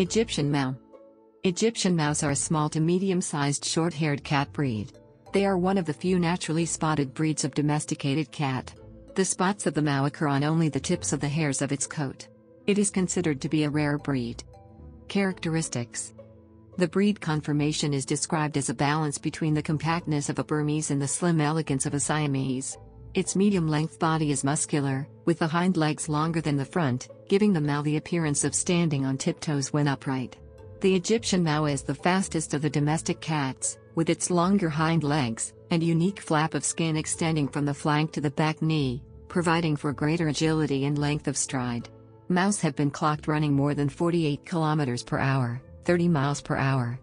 Egyptian Mau. Egyptian Maus are a small to medium-sized short-haired cat breed. They are one of the few naturally spotted breeds of domesticated cat. The spots of the Mau occur on only the tips of the hairs of its coat. It is considered to be a rare breed. Characteristics The breed conformation is described as a balance between the compactness of a Burmese and the slim elegance of a Siamese. Its medium-length body is muscular, with the hind legs longer than the front, giving the Mau the appearance of standing on tiptoes when upright. The Egyptian Mau is the fastest of the domestic cats, with its longer hind legs, and unique flap of skin extending from the flank to the back knee, providing for greater agility and length of stride. Maus have been clocked running more than 48 km per hour, 30 miles per hour.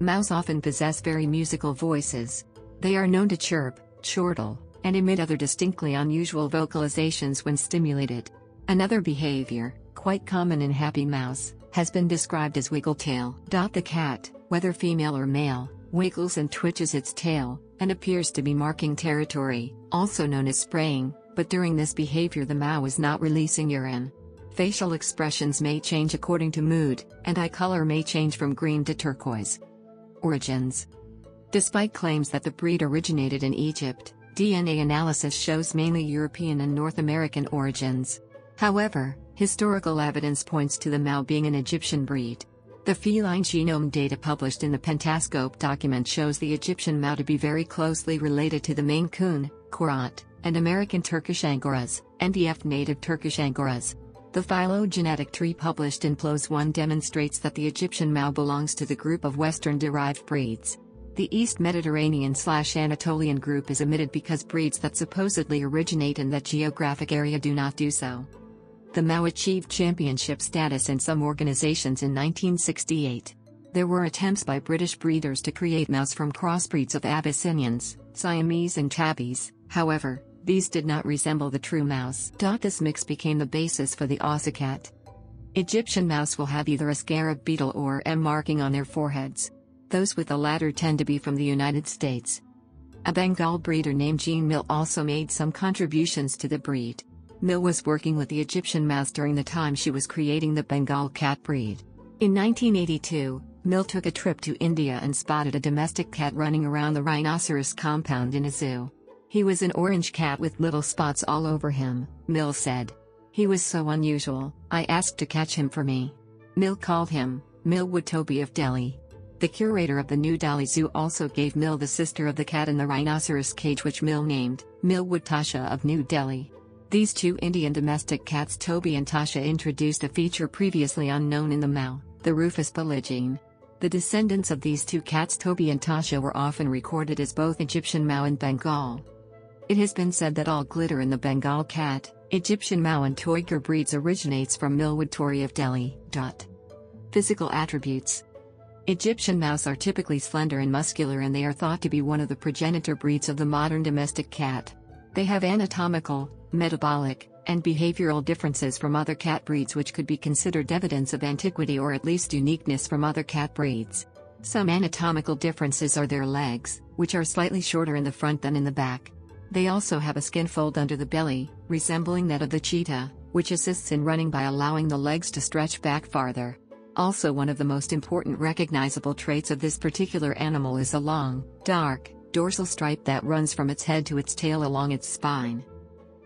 Maus often possess very musical voices. They are known to chirp, chortle, and emit other distinctly unusual vocalizations when stimulated. Another behavior, quite common in happy Maus, has been described as wiggle tail. The cat, whether female or male, wiggles and twitches its tail, and appears to be marking territory, also known as spraying, but during this behavior the Mau is not releasing urine. Facial expressions may change according to mood, and eye color may change from green to turquoise. Origins Despite claims that the breed originated in Egypt, DNA analysis shows mainly European and North American origins. However, historical evidence points to the Mau being an Egyptian breed. The feline genome data published in the Pentascope document shows the Egyptian Mau to be very closely related to the Maine Coon, Korat, and American Turkish Angoras, NDF native Turkish Angoras. The phylogenetic tree published in PLOS ONE demonstrates that the Egyptian Mau belongs to the group of Western derived breeds. The East Mediterranean slash Anatolian group is omitted because breeds that supposedly originate in that geographic area do not do so. The Mau achieved championship status in some organizations in 1968. There were attempts by British breeders to create Maus from crossbreeds of Abyssinians, Siamese and Tabbies, however, these did not resemble the true Maus. This mix became the basis for the Ocicat. Egyptian Maus will have either a scarab beetle or M marking on their foreheads. Those with the latter tend to be from the United States. A Bengal breeder named Jean Mill also made some contributions to the breed. Mill was working with the Egyptian Maus during the time she was creating the Bengal cat breed. In 1982, Mill took a trip to India and spotted a domestic cat running around the rhinoceros compound in a zoo. He was an orange cat with little spots all over him, Mill said. He was so unusual, I asked to catch him for me. Mill called him, Millwood Toby of Delhi. The curator of the New Delhi Zoo also gave Mill the sister of the cat in the rhinoceros cage which Mill named, Millwood Tasha of New Delhi. These two Indian domestic cats Toby and Tasha introduced a feature previously unknown in the Mau, the rufous polygene. The descendants of these two cats Toby and Tasha were often recorded as both Egyptian Mau and Bengal. It has been said that all glitter in the Bengal cat, Egyptian Mau and Toyger breeds originates from Millwood Tory of Delhi. Physical attributes Egyptian Maus are typically slender and muscular and they are thought to be one of the progenitor breeds of the modern domestic cat. They have anatomical, metabolic, and behavioral differences from other cat breeds which could be considered evidence of antiquity or at least uniqueness from other cat breeds. Some anatomical differences are their legs, which are slightly shorter in the front than in the back. They also have a skin fold under the belly, resembling that of the cheetah, which assists in running by allowing the legs to stretch back farther. Also one of the most important recognizable traits of this particular animal is a long, dark, dorsal stripe that runs from its head to its tail along its spine.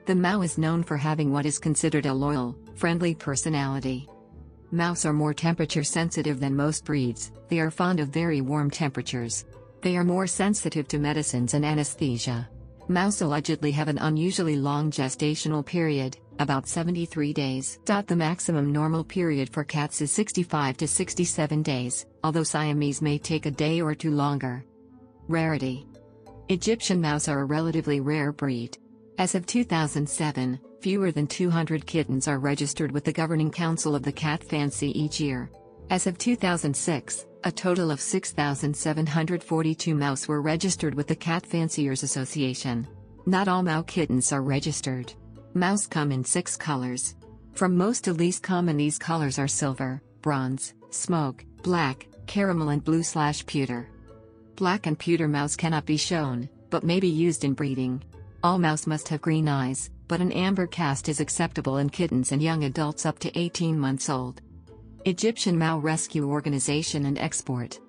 The Mau is known for having what is considered a loyal, friendly personality. Maus are more temperature sensitive than most breeds, they are fond of very warm temperatures. They are more sensitive to medicines and anesthesia. Maus allegedly have an unusually long gestational period, about 73 days. The maximum normal period for cats is 65 to 67 days, although Siamese may take a day or two longer. Rarity Egyptian Maus are a relatively rare breed. As of 2007, fewer than 200 kittens are registered with the Governing Council of the Cat Fancy each year. As of 2006, a total of 6,742 Maus were registered with the Cat Fanciers Association. Not all Mau kittens are registered. Maus come in six colors. From most to least common these colors are silver, bronze, smoke, black, caramel and blue slash pewter. Black and pewter Maus cannot be shown, but may be used in breeding. All Maus must have green eyes, but an amber cast is acceptable in kittens and young adults up to 18 months old. Egyptian Mau Rescue Organization and Export.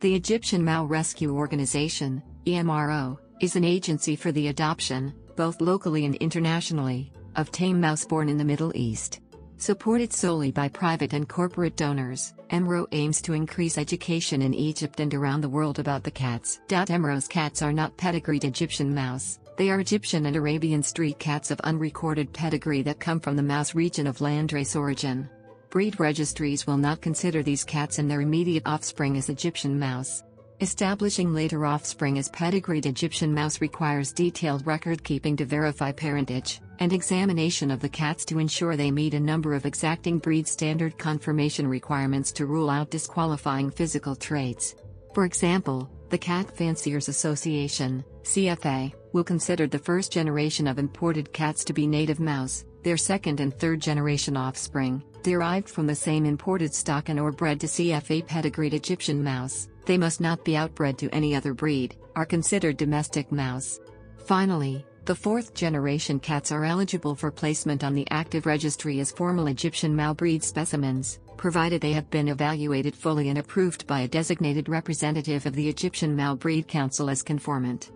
The Egyptian Mau Rescue Organization, EMRO, is an agency for the adoption, both locally and internationally, of tame Maus born in the Middle East. Supported solely by private and corporate donors, EMRO aims to increase education in Egypt and around the world about the cats. EMRO's cats are not pedigreed Egyptian Maus, they are Egyptian and Arabian street cats of unrecorded pedigree that come from the Maus region of landrace origin. Breed registries will not consider these cats and their immediate offspring as Egyptian Maus. Establishing later offspring as pedigreed Egyptian Maus requires detailed record keeping to verify parentage, and examination of the cats to ensure they meet a number of exacting breed standard conformation requirements to rule out disqualifying physical traits. For example, the Cat Fanciers Association, CFA, will consider the first generation of imported cats to be native Maus, their second and third generation offspring, derived from the same imported stock and or bred to CFA pedigreed Egyptian Maus, they must not be outbred to any other breed, are considered domestic Maus. Finally, the fourth generation cats are eligible for placement on the active registry as formal Egyptian Mau breed specimens, provided they have been evaluated fully and approved by a designated representative of the Egyptian Mau Breed Council as conformant.